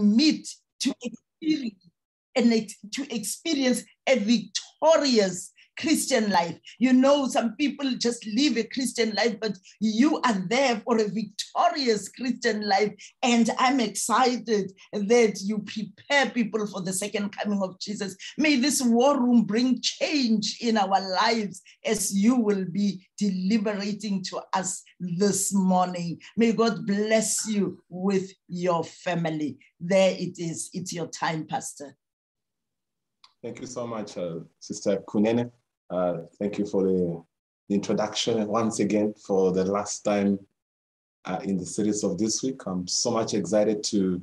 meet to experience and to experience a victorious Christian life. You know, some people just live a Christian life, but you are there for a victorious Christian life. And I'm excited that you prepare people for the second coming of Jesus. May this war room bring change in our lives as you will be deliberating to us this morning. May God bless you with your family. There it is. It's your time, Pastor. Thank you so much, uh, Sister Kunene. Uh, thank you for the, introduction once again for the last time uh, in the series of this week. I'm so much excited to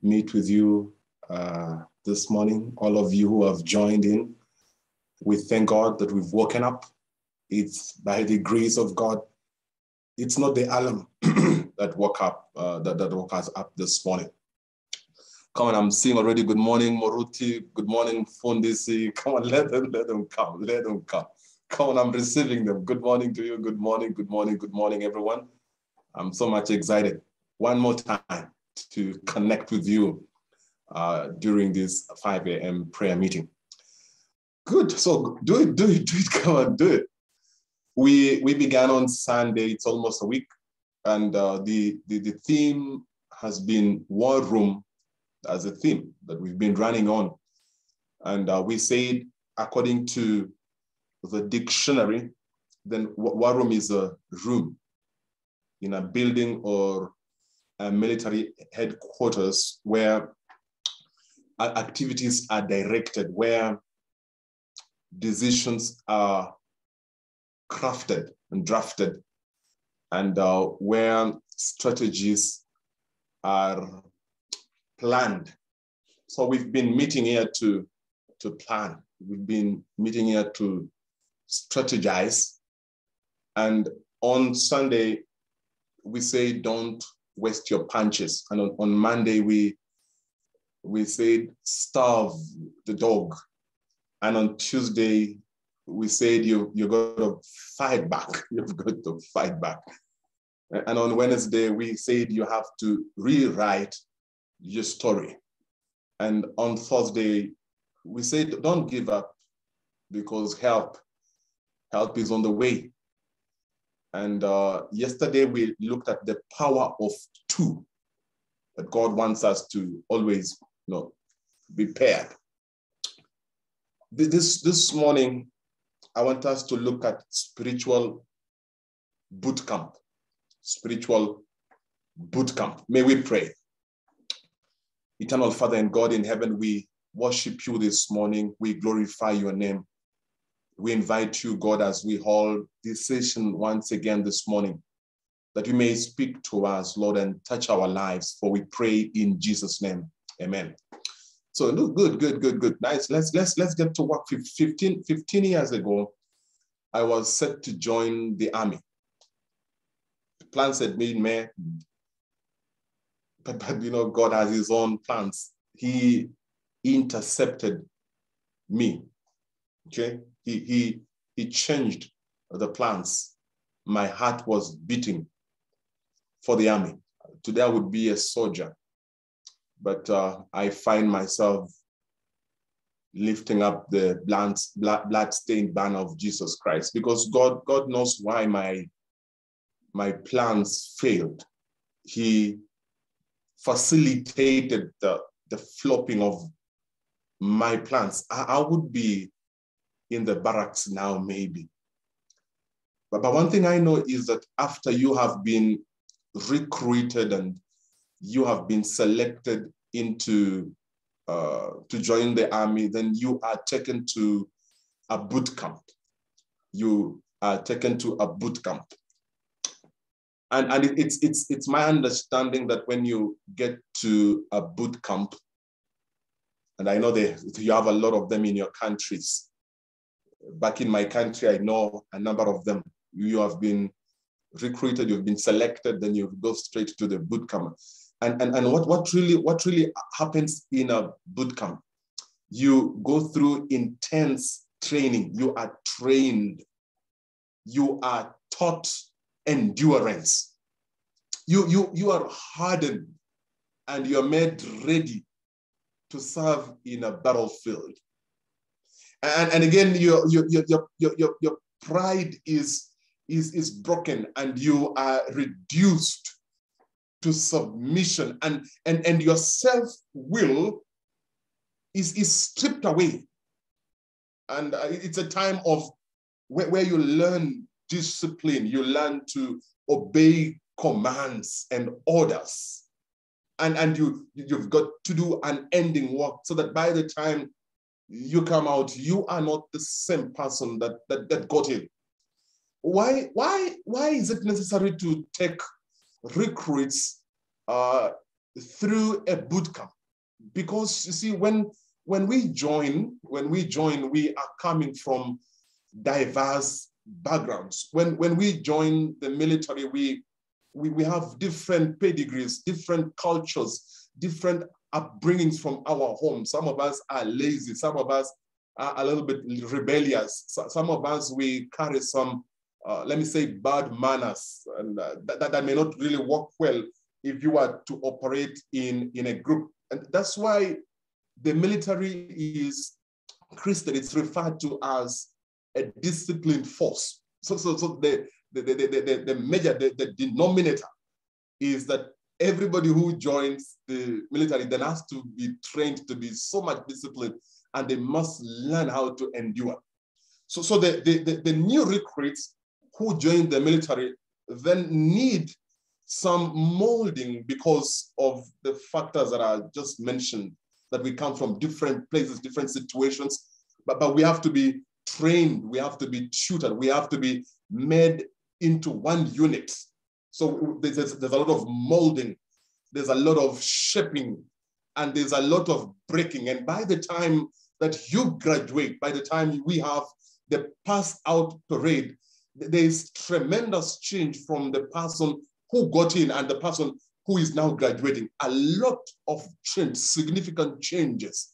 meet with you uh, this morning, all of you who have joined in. We thank God that we've woken up. It's by the grace of God. It's not the alarm that woke up, uh, that, that woke us up this morning. Come on, I'm seeing already. Good morning, Moruti. Good morning, Fundisi. Come on, let them, let them come. Let them come. Come on, I'm receiving them. Good morning to you. Good morning, good morning, good morning, everyone. I'm so much excited. One more time to connect with you uh, during this 5 a.m. prayer meeting. Good. So do it, do it, do it. Come on, do it. We we began on Sunday. It's almost a week, and uh, the, the the theme has been war room as a theme that we've been running on. And uh, we said, according to the dictionary, then war room is a room in a building or a military headquarters where activities are directed, where decisions are crafted and drafted, and uh, where strategies are planned. So we've been meeting here to, to plan. We've been meeting here to strategize. And on Sunday, we say, don't waste your punches. And on, on Monday, we, we said, starve the dog. And on Tuesday, we said, you, you've got to fight back. You've got to fight back. And on Wednesday, we said you have to rewrite your story. And on Thursday, we said, don't give up because help, help is on the way. And uh, yesterday we looked at the power of two, that God wants us to always you know, be paired. This, this morning, I want us to look at spiritual boot camp, spiritual boot camp. May we pray. Eternal Father and God in heaven, we worship you this morning. We glorify your name. We invite you, God, as we hold this session once again this morning, that you may speak to us, Lord, and touch our lives, for we pray in Jesus' name. Amen. So look good, good, good, good. Nice. Let's let's let's get to work. 15, 15 years ago, I was set to join the army. The plans had been made, but, but you know, God has his own plans. He intercepted me. Okay. He he he changed the plans. My heart was beating for the army. Today I would be a soldier. But uh, I find myself lifting up the blood, blood-stained banner of Jesus Christ because God, God knows why my, my plans failed. He facilitated the, the flopping of my plans, I, I would be in the barracks now, maybe. But, but one thing I know is that after you have been recruited and you have been selected into uh, to join the army, then you are taken to a boot camp. You are taken to a boot camp and, and it's, it's, it's my understanding that when you get to a boot camp, and I know they, you have a lot of them in your countries. Back in my country, I know a number of them. You have been recruited, you've been selected, then you go straight to the boot camp. And, and, and what, what, really, what really happens in a boot camp? You go through intense training. You are trained. You are taught endurance. You, you, you are hardened and you're made ready to serve in a battlefield. And, and again, your, your, your, your, your, your pride is, is, is broken and you are reduced to submission and, and, and your self-will is, is stripped away. And uh, it's a time of where, where you learn discipline, you learn to obey commands and orders. And, and you, you've got to do an ending work so that by the time you come out, you are not the same person that, that, that got in. Why, why, why is it necessary to take recruits uh, through a boot camp? Because you see, when, when we join, when we join, we are coming from diverse backgrounds. When, when we join the military, we, we, we have different pedigrees, different cultures, different upbringings from our home. Some of us are lazy. Some of us are a little bit rebellious. Some of us, we carry some, uh, let me say, bad manners, and uh, that, that may not really work well if you are to operate in, in a group. And that's why the military is Christian. It's referred to as a disciplined force. So, so, so the, the, the, the, the major, the, the denominator is that everybody who joins the military then has to be trained to be so much disciplined and they must learn how to endure. So, so the, the, the, the new recruits who join the military then need some molding because of the factors that I just mentioned, that we come from different places, different situations, but, but we have to be trained, we have to be tutored, we have to be made into one unit. So there's, there's a lot of molding, there's a lot of shaping, and there's a lot of breaking. And by the time that you graduate, by the time we have the pass out parade, there's tremendous change from the person who got in and the person who is now graduating. A lot of change, significant changes.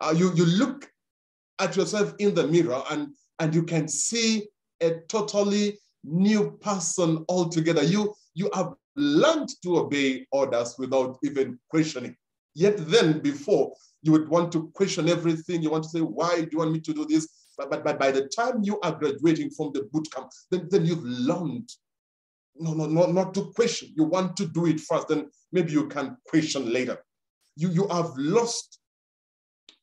Uh, you, you look at yourself in the mirror and, and you can see a totally new person altogether. You, you have learned to obey orders without even questioning. Yet then before, you would want to question everything. You want to say, why do you want me to do this? But, but, but by the time you are graduating from the boot camp, then, then you've learned no, no, no, not to question. You want to do it first, then maybe you can question later. You, you have lost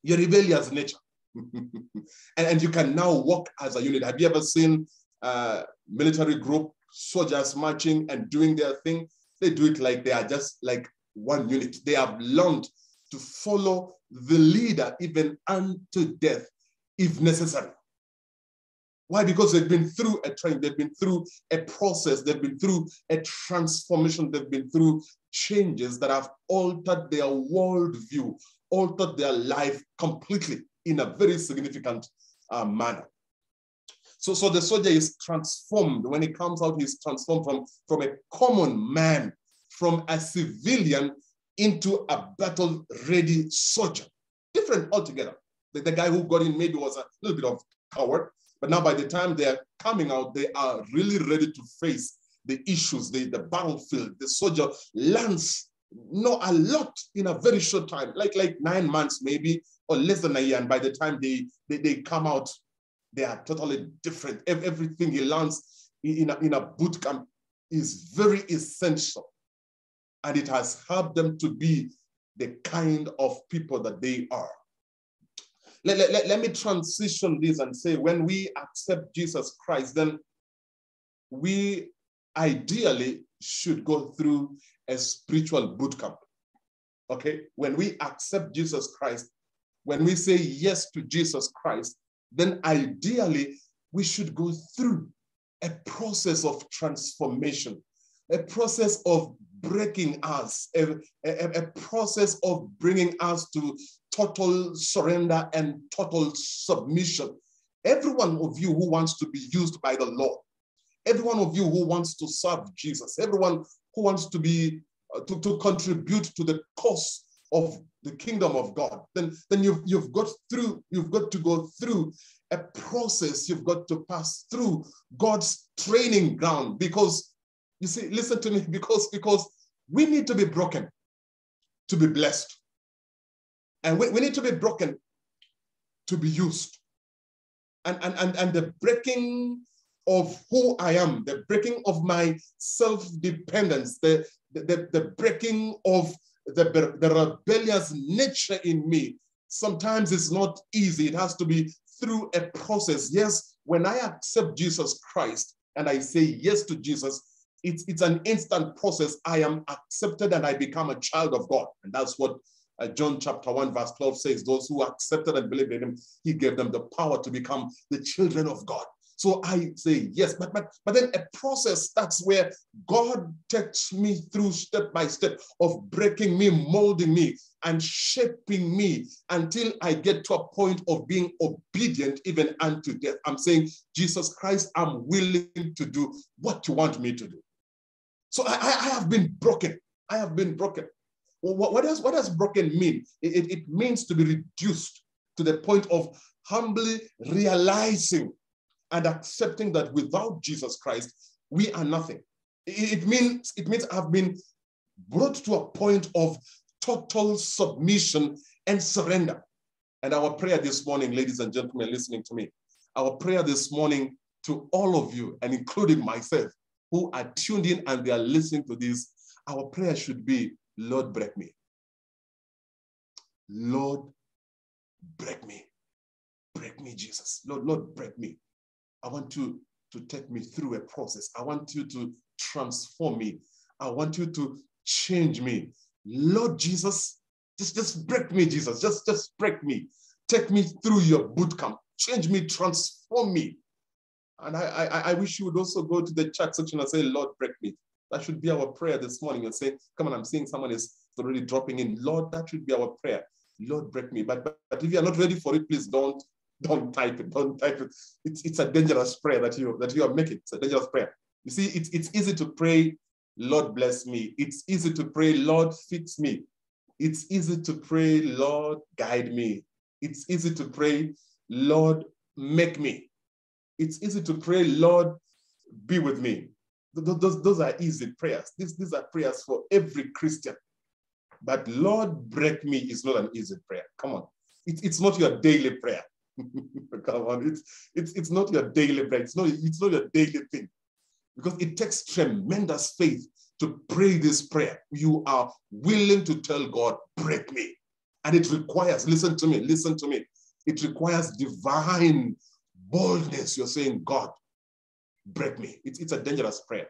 your rebellious nature. and, and you can now work as a unit. Have you ever seen a military group, soldiers marching and doing their thing? They do it like they are just like one unit. They have learned to follow the leader even unto death if necessary. Why? Because they've been through a training, they've been through a process, they've been through a transformation, they've been through changes that have altered their worldview, altered their life completely in a very significant uh, manner. So, so the soldier is transformed. When he comes out, he's transformed from, from a common man, from a civilian into a battle-ready soldier. Different altogether. The, the guy who got in maybe was a little bit of coward, but now by the time they're coming out, they are really ready to face the issues, the, the battlefield. The soldier learns know a lot in a very short time, like, like nine months maybe, or less than a year. And by the time they, they, they come out, they are totally different. Everything he learns in a, in a boot camp is very essential. And it has helped them to be the kind of people that they are. Let, let, let, let me transition this and say when we accept Jesus Christ, then we ideally should go through a spiritual boot camp. Okay? When we accept Jesus Christ, when we say yes to Jesus Christ, then ideally we should go through a process of transformation, a process of breaking us, a, a, a, process of bringing us to total surrender and total submission. Every one of you who wants to be used by the Lord, every one of you who wants to serve Jesus, everyone who wants to be uh, to, to contribute to the cause of the kingdom of God, then, then you've, you've got through, you've got to go through a process, you've got to pass through God's training ground because you see, listen to me, because because we need to be broken. to be blessed. And we, we need to be broken to be used. And, and, and, and the breaking of who I am, the breaking of my self-dependence, the, the, the breaking of the, the rebellious nature in me. Sometimes it's not easy. It has to be through a process. Yes, when I accept Jesus Christ and I say yes to Jesus, it's, it's an instant process. I am accepted and I become a child of God. And that's what uh, John chapter 1, verse 12 says, Those who accepted and believed in him, he gave them the power to become the children of God. So I say yes, but but but then a process starts where God takes me through step by step of breaking me, molding me, and shaping me until I get to a point of being obedient even unto death. I'm saying, Jesus Christ, I'm willing to do what you want me to do. So I, I have been broken. I have been broken. What, what, does, what does broken mean? It, it means to be reduced to the point of humbly realizing and accepting that without Jesus Christ, we are nothing. It means, it means I've been brought to a point of total submission and surrender. And our prayer this morning, ladies and gentlemen listening to me, our prayer this morning to all of you, and including myself, who are tuned in and they are listening to this, our prayer should be, Lord, break me. Lord, break me. Break me, Jesus. Lord, Lord, break me. I want you to take me through a process. I want you to transform me. I want you to change me. Lord Jesus, just, just break me, Jesus. Just, just break me. Take me through your boot camp. Change me, transform me. And I, I, I wish you would also go to the chat section and say, Lord, break me. That should be our prayer this morning and say, come on, I'm seeing someone is already dropping in. Lord, that should be our prayer. Lord, break me. But, but, but if you're not ready for it, please don't don't type it. Don't type it. It's, it's a dangerous prayer that you that you are making. It's a dangerous prayer. You see, it's, it's easy to pray, Lord bless me. It's easy to pray, Lord fix me. It's easy to pray, Lord guide me. It's easy to pray, Lord make me. It's easy to pray, Lord be with me. Those, those are easy prayers. These, these are prayers for every Christian. But Lord break me is not an easy prayer. Come on. It, it's not your daily prayer. Come on, uh, it's, it's, it's not your daily bread. It's not, it's not your daily thing. Because it takes tremendous faith to pray this prayer. You are willing to tell God, break me. And it requires, listen to me, listen to me. It requires divine boldness. You're saying, God, break me. It's, it's a dangerous prayer.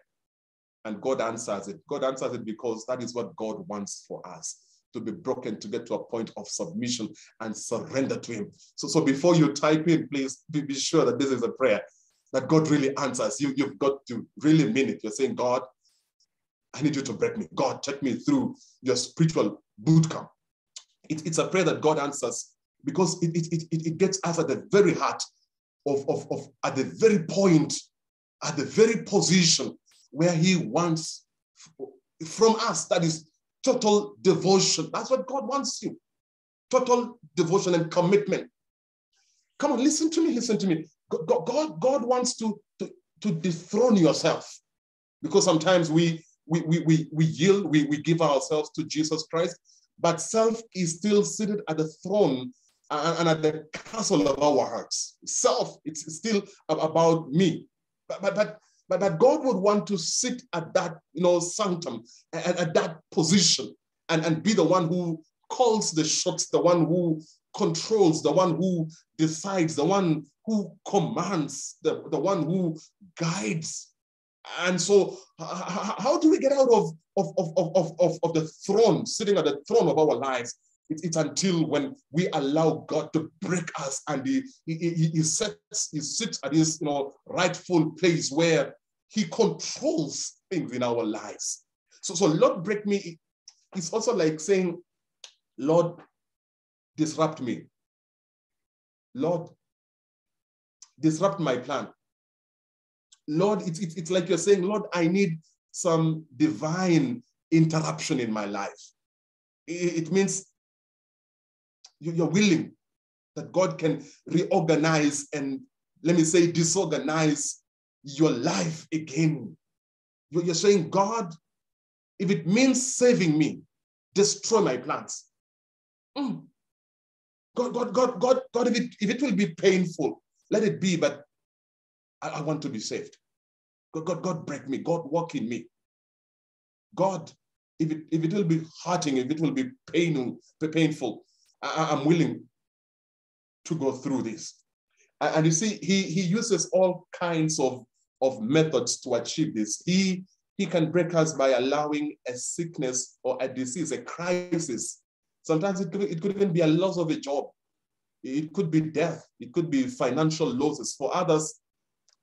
And God answers it. God answers it because that is what God wants for us to be broken to get to a point of submission and surrender to Him. So, so before you type in, please be, be sure that this is a prayer that God really answers. You, you've got to really mean it. You're saying, God, I need you to break me. God, take me through your spiritual boot camp. It, it's a prayer that God answers because it, it, it, it gets us at the very heart of, of, of, at the very point, at the very position where He wants from us, that is total devotion. That's what God wants you. Total devotion and commitment. Come on, listen to me, listen to me. God, God, God wants to, to, to dethrone yourself because sometimes we, we, we, we, we yield, we, we give ourselves to Jesus Christ, but self is still seated at the throne and, at the castle of our hearts. Self, it's still about me. But, but, but but that God would want to sit at that, you know, sanctum, at, at that position, and, and be the one who calls the shots, the one who controls, the one who decides, the one who commands, the, the one who guides. And so, how do we get out of, of, of, of, of, of the throne, sitting at the throne of our lives? It's, until when we allow God to break us and he, he, he, sets, he sits at his you know, rightful place where he controls things in our lives. So, so Lord, break me. It's also like saying, Lord, disrupt me. Lord, disrupt my plan. Lord, it's, it's, it's like you're saying, Lord, I need some divine interruption in my life. It means you're willing that God can reorganize and, let me say, disorganize your life again. You're saying, God, if it means saving me, destroy my plans. Mm. God, God, God, God, God, if it, if it will be painful, let it be, but I, I want to be saved. God, God, God, break me. God, work in me. God, if it, if it will be hurting, if it will be pain, painful, I, I'm willing to go through this. And you see, he, he uses all kinds of, of methods to achieve this. He, he can break us by allowing a sickness or a disease, a crisis. Sometimes it could, it could even be a loss of a job. It could be death. It could be financial losses. For others,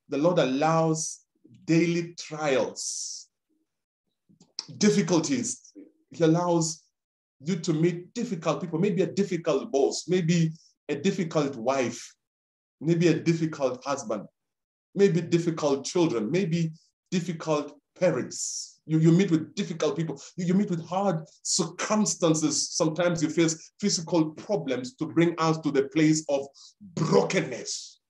the Lord allows daily trials, difficulties. He allows you to meet difficult people, maybe a difficult boss, maybe a difficult wife, maybe a difficult husband, maybe difficult children, maybe difficult parents. You, you meet with difficult people. You, you meet with hard circumstances. Sometimes you face physical problems to bring us to the place of brokenness.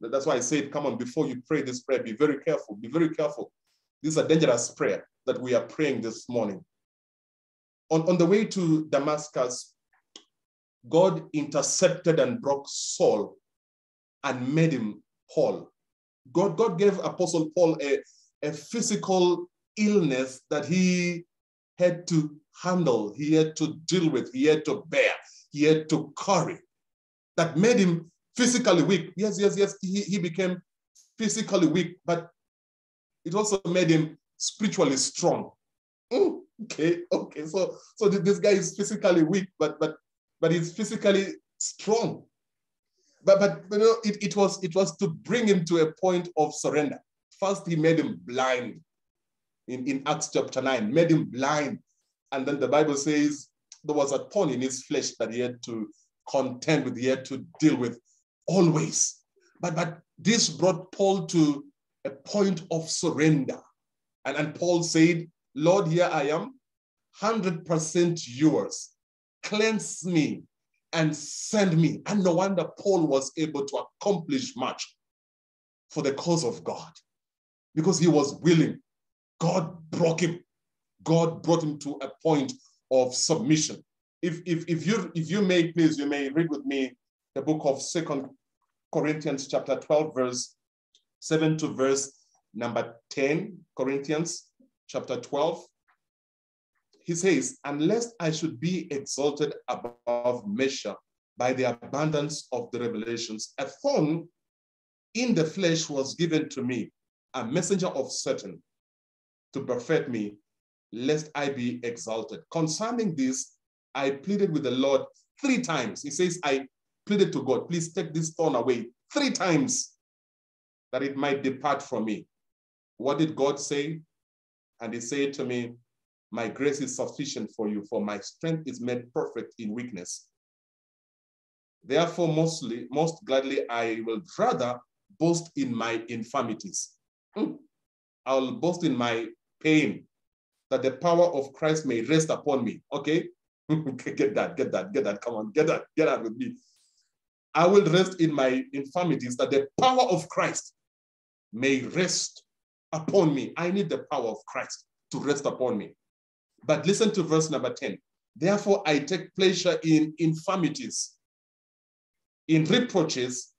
That's why I said, come on, before you pray this prayer, be very careful. Be very careful. This is a dangerous prayer that we are praying this morning. On, on the way to Damascus, God intercepted and broke Saul and made him Paul. God, God gave Apostle Paul a, a physical illness that he had to handle, he had to deal with, he had to bear, he had to carry, that made him physically weak. Yes, yes, yes, he, he became physically weak, but it also made him spiritually strong. Mm, okay, okay. So, so this guy is physically weak, but but but he's physically strong. But but you know, it, it was it was to bring him to a point of surrender. First, he made him blind in, in Acts chapter 9, made him blind. And then the Bible says there was a thorn in his flesh that he had to contend with, he had to deal with always. But, but this brought Paul to a point of surrender. And, and Paul said, Lord, here I am, 100% yours. Cleanse me and send me. And no wonder Paul was able to accomplish much for the cause of God because he was willing. God broke him. God brought him to a point of submission. If, if, if, you, if you may, please, you may read with me the book of Second Corinthians chapter 12, verse 7 to verse number 10. Corinthians chapter 12. He says, unless I should be exalted above measure by the abundance of the revelations, a thorn in the flesh was given to me, a messenger of Satan to perfect me, lest I be exalted. Concerning this, I pleaded with the Lord three times. He says, I pleaded to God, please take this thorn away three times that it might depart from me. What did God say? And he said to me, my grace is sufficient for you, for my strength is made perfect in weakness. Therefore, mostly, most gladly, I will rather boast in my infirmities. Hmm. I will boast in my pain, that the power of Christ may rest upon me. Okay? get that, get that, get that. Come on, get that, get that with me. I will rest in my infirmities, that the power of Christ may rest upon me. I need the power of Christ to rest upon me. But listen to verse number 10. Therefore, I take pleasure in infirmities, in reproaches,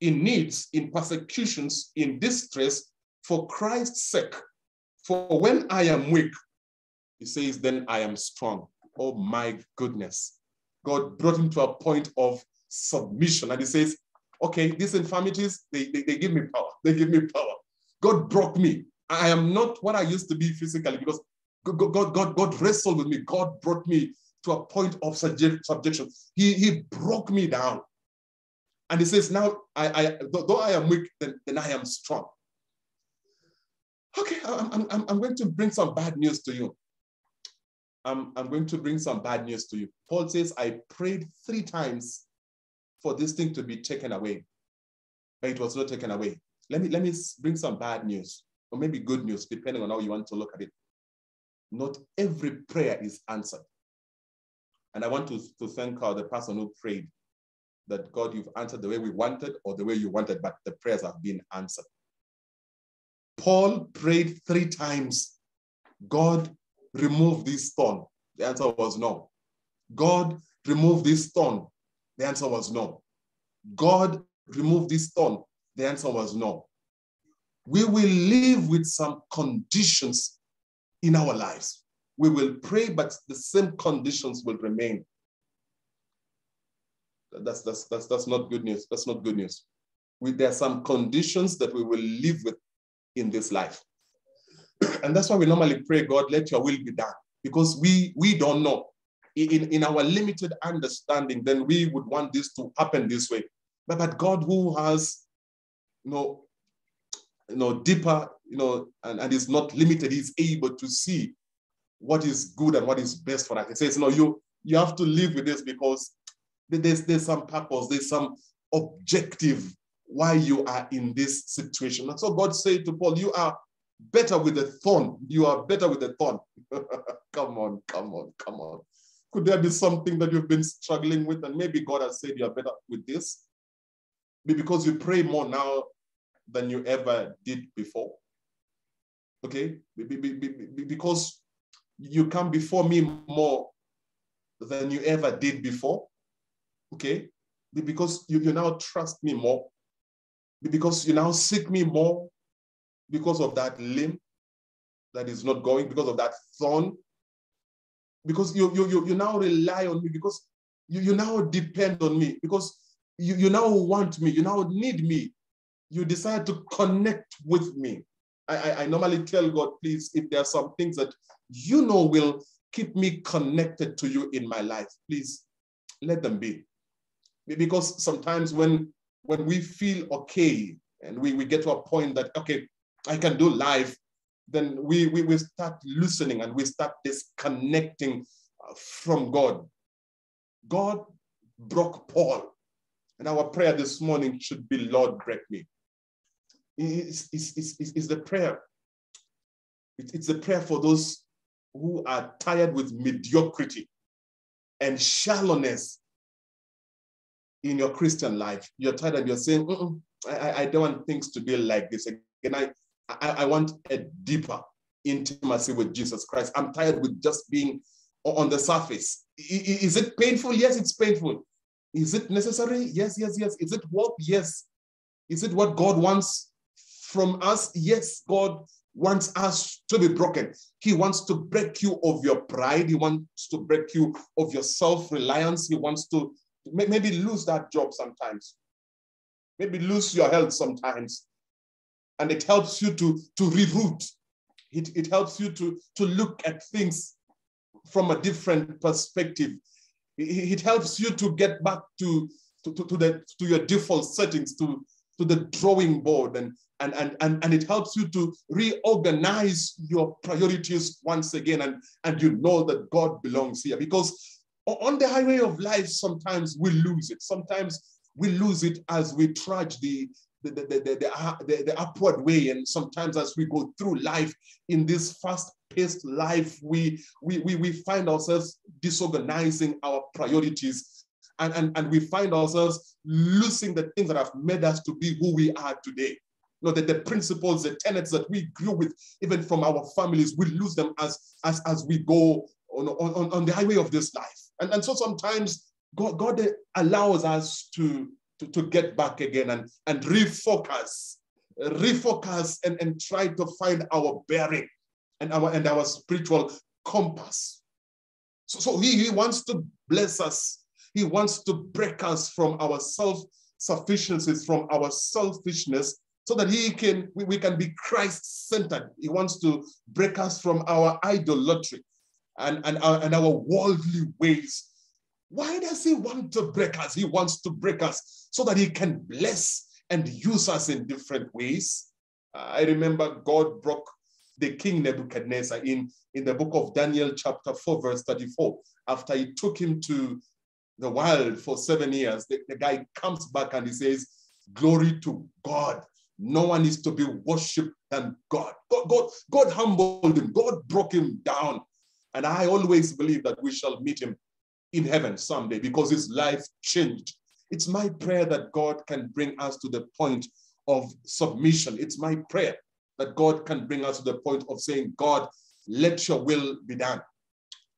in needs, in persecutions, in distress, for Christ's sake. For when I am weak, he says, then I am strong. Oh my goodness. God brought him to a point of submission. And he says, okay, these infirmities, they, they, they give me power. They give me power. God broke me. I am not what I used to be physically because God, God, God, God wrestled with me. God brought me to a point of subjection. He, he broke me down. And he says, now, I, I, though I am weak, then, then I am strong. Okay, I'm, I'm, I'm going to bring some bad news to you. I'm, I'm going to bring some bad news to you. Paul says, I prayed three times for this thing to be taken away, but it was not taken away. Let me, let me bring some bad news, or maybe good news, depending on how you want to look at it not every prayer is answered. And I want to, to thank uh, the person who prayed that God, you've answered the way we wanted or the way you wanted, but the prayers have been answered. Paul prayed three times. God remove this stone. The answer was no. God, remove this stone. The answer was no. God, remove this thorn. The answer was no. We will live with some conditions in our lives. We will pray, but the same conditions will remain. That's, that's, that's, that's not good news. That's not good news. We, there are some conditions that we will live with in this life. and that's why we normally pray, God, let your will be done. Because we, we don't know. In, in our limited understanding, then we would want this to happen this way. But, but God who has you know, you know, deeper, you know, and, and is not limited, he's able to see what is good and what is best for us. He says, no, you you have to live with this because there's, there's some purpose, there's some objective why you are in this situation. And so God said to Paul, You are better with the thorn. You are better with the thorn. come on, come on, come on. Could there be something that you've been struggling with? And maybe God has said you are better with this? Because you pray more now than you ever did before. Okay? Because you come before me more than you ever did before. Okay? Because you, you now trust me more. Because you now seek me more because of that limb that is not going, because of that thorn. Because you, you, you, you now rely on me, because you, you now depend on me, because you, you now want me, you now need me. You decide to connect with me. I, I, I normally tell God, please, if there are some things that you know will keep me connected to you in my life, please let them be. Because sometimes when when we feel okay and we, we get to a point that, okay, I can do life, then we, we, we start loosening and we start disconnecting uh, from God. God broke Paul. And our prayer this morning should be, Lord, break me. It's, it's, it's, it's the prayer. It's the prayer for those who are tired with mediocrity and shallowness in your Christian life. You're tired and you're saying, I, I don't want things to be like this again. I, I, I want a deeper intimacy with Jesus Christ. I'm tired with just being on the surface. Is it painful? Yes, it's painful. Is it necessary? Yes, yes, yes. Is it what? Yes. Is it what God wants from us? Yes, God wants us to be broken. He wants to break you of your pride. He wants to break you of your self-reliance. He wants to maybe lose that job sometimes. Maybe lose your health sometimes. And it helps you to, to reroute. It, it helps you to, to look at things from a different perspective. It, helps you to get back to, to, to, to, the, to your default settings, to, to the drawing board, and, and, and, and, and it helps you to reorganize your priorities once again. And, and you know that God belongs here because on the highway of life, sometimes we lose it. Sometimes we lose it as we trudge the, the, the, the, the, uh, the, the upward way. And sometimes as we go through life in this fast-paced life, we, we, we, we find ourselves disorganizing our priorities. And, and, and we find ourselves losing the things that have made us to be who we are today. You know, the, the principles, the tenets that we grew with, even from our families, we lose them as, as, as we go on, on, on the highway of this life. And, and so sometimes God, God allows us to, to, to get back again and, and refocus, refocus and, and try to find our bearing and our, and our spiritual compass. So, so he, he wants to bless us. He wants to break us from our self-sufficiencies, from our selfishness, so that he can we, we can be Christ-centered. He wants to break us from our idolatry and, and, our, and our worldly ways. Why does he want to break us? He wants to break us so that he can bless and use us in different ways. Uh, I remember God broke the king Nebuchadnezzar in, in the book of Daniel, chapter 4, verse 34. After he took him to the wild for seven years, the, the guy comes back and he says, Glory to God. No one is to be worshipped than God. God, God, God humbled him. God broke him down. And I always believe that we shall meet him in heaven someday because his life changed. It's my prayer that God can bring us to the point of submission. It's my prayer that God can bring us to the point of saying, God, let your will be done.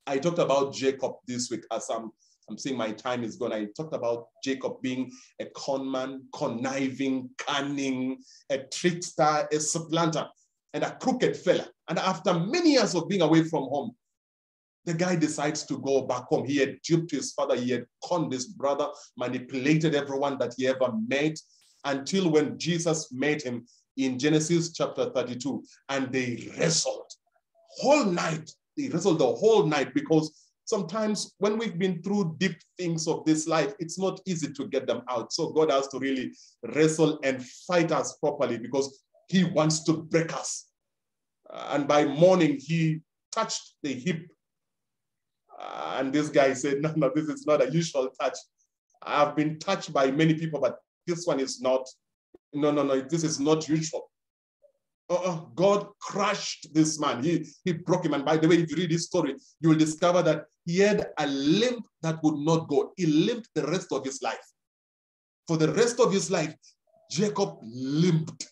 I talked about Jacob this week as I'm, I'm saying my time is gone. I talked about Jacob being a conman, conniving, cunning, a trickster, a supplanter, and a crooked fella. And after many years of being away from home, the guy decides to go back home. He had duped his father, he had conned his brother, manipulated everyone that he ever met, until when Jesus met him in Genesis chapter 32, and they wrestled whole night. They wrestled the whole night because sometimes when we've been through deep things of this life, it's not easy to get them out. So God has to really wrestle and fight us properly because he wants to break us. and by morning, he touched the hip and this guy said, no, no, this is not a usual touch. I've been touched by many people, but this one is not. No, no, no, this is not usual. Uh, God crushed this man. He, he broke him. And by the way, if you read this story, you will discover that he had a limp that would not go. He limped the rest of his life. For the rest of his life, Jacob limped.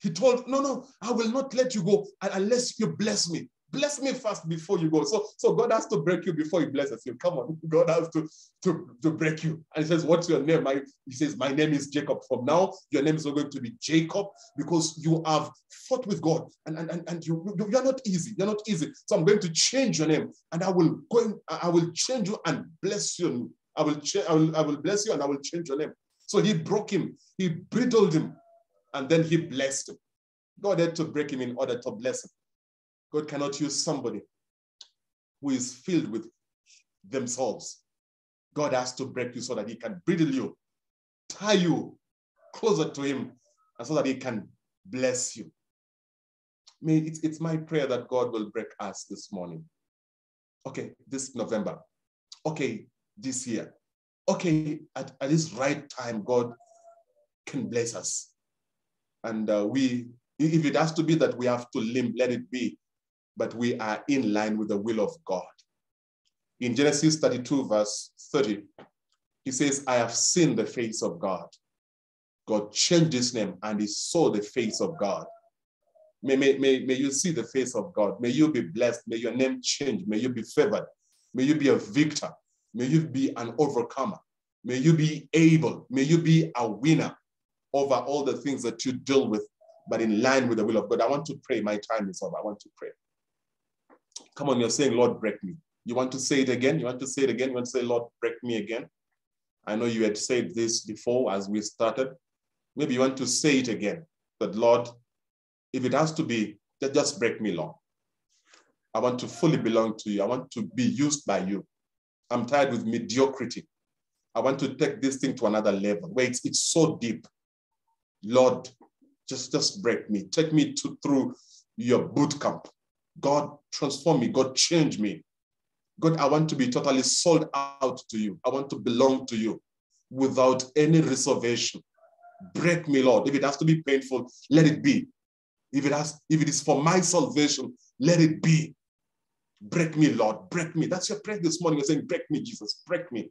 He told, No, no, I will not let you go unless you bless me bless me first before you go. So, so God has to break you before he blesses you. Come on, God has to, to, to break you. And he says, what's your name? My, he says, my name is Jacob. From now, your name is not going to be Jacob because you have fought with God and, and, and, and you, you're not easy. You're not easy. So I'm going to change your name and I will go in, I will change you and bless you. I will, I will, I will bless you and I will change your name. So he broke him, he bridled him, and then he blessed him. God had to break him in order to bless him. God cannot use somebody who is filled with themselves. God has to break you so that he can bridle you, tie you closer to him, and so that he can bless you. May it's, it's my prayer that God will break us this morning. Okay, this November. Okay, this year. Okay, at, at this right time, God can bless us. And uh, we, if it has to be that we have to limp, let it be but we are in line with the will of God. In Genesis 32, verse 30, he says, I have seen the face of God. God changed his name and he saw the face of God. May, may, may, may you see the face of God. May you be blessed. May your name change. May you be favored. May you be a victor. May you be an overcomer. May you be able. May you be a winner over all the things that you deal with, but in line with the will of God. I want to pray. My time is up. I want to pray. Come on, you're saying, Lord, break me. You want to say it again? You want to say it again? You want to say, Lord, break me again? I know you had said this before as we started. Maybe you want to say it again. But Lord, if it has to be, just break me, Lord. I want to fully belong to you. I want to be used by you. I'm tired with mediocrity. I want to take this thing to another level where it's, it's so deep. Lord, just, just break me. Take me to, through your boot camp. God, transform me. God, change me. God, I want to be totally sold out to you. I want to belong to you without any reservation. Break me, Lord. If it has to be painful, let it be. If it has, if it is for my salvation, let it be. Break me, Lord. Break me. That's your prayer this morning. You're saying, Break me, Jesus. Break me.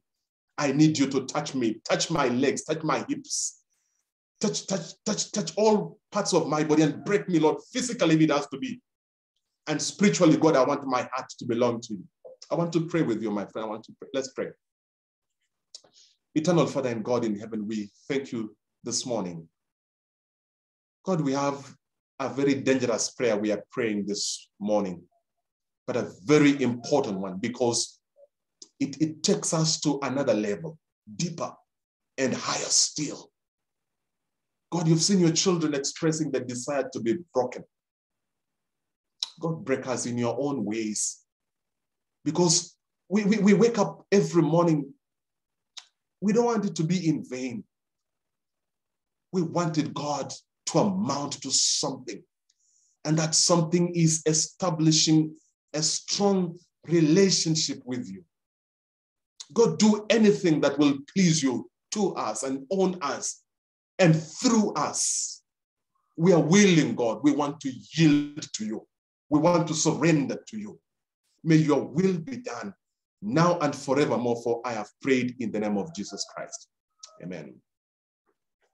I need you to touch me, touch my legs, touch my hips, touch, touch, touch, touch all parts of my body and break me, Lord, physically if it has to be. And spiritually, God, I want my heart to belong to you. I want to pray with you, my friend. I want to pray. Let's pray. Eternal Father and God in heaven, we thank you this morning. God, we have a very dangerous prayer we are praying this morning, but a very important one because it, it takes us to another level, deeper and higher still. God, you've seen your children expressing the desire to be broken. God, break us in your own ways. Because we, we, we wake up every morning, we don't want it to be in vain. We wanted God to amount to something. And that something is establishing a strong relationship with you. God, do anything that will please you to us and on us and through us. We are willing, God. We want to yield to you. We want to surrender to you. May your will be done now and forevermore, for I have prayed in the name of Jesus Christ. Amen.